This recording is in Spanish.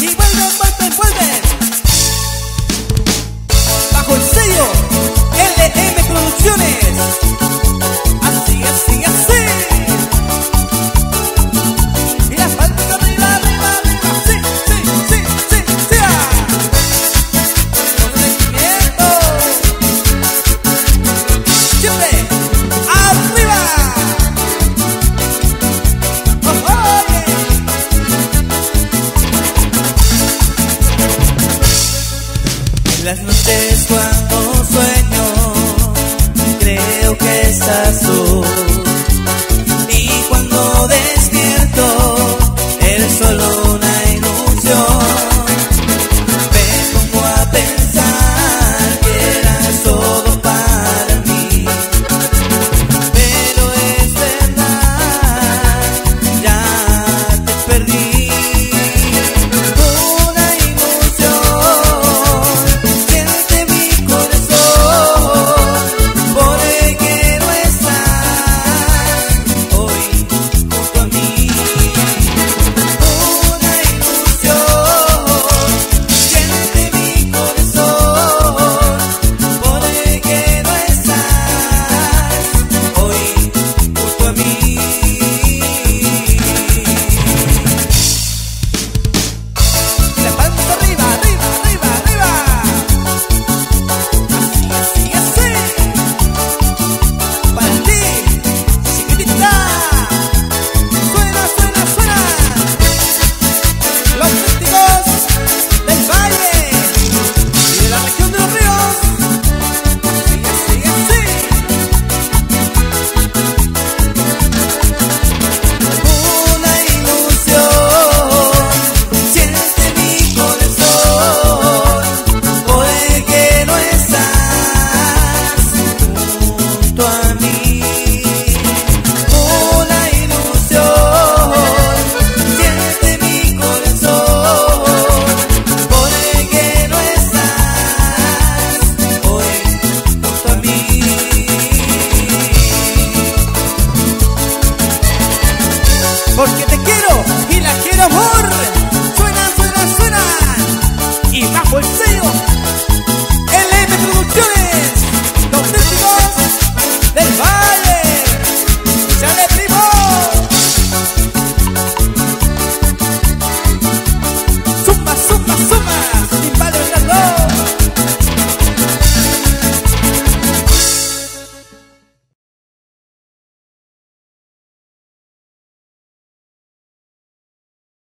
Y vuelven, vuelven, vuelven. Bajo el sello LM Producciones. Las noches cuando sueño, creo que estás tú. Y cuando despierto, el solo porque te quiero.